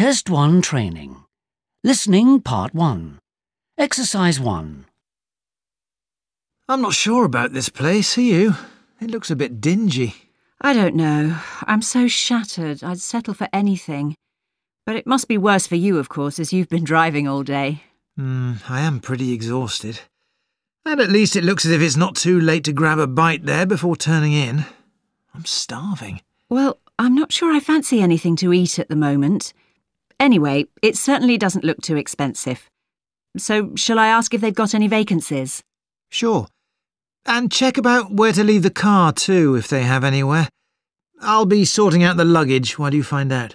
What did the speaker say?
Test 1 Training. Listening Part 1. Exercise 1. I'm not sure about this place, are you? It looks a bit dingy. I don't know. I'm so shattered, I'd settle for anything. But it must be worse for you, of course, as you've been driving all day. Hmm, I am pretty exhausted. And at least it looks as if it's not too late to grab a bite there before turning in. I'm starving. Well, I'm not sure I fancy anything to eat at the moment. Anyway, it certainly doesn't look too expensive. So, shall I ask if they've got any vacancies? Sure. And check about where to leave the car, too, if they have anywhere. I'll be sorting out the luggage while you find out.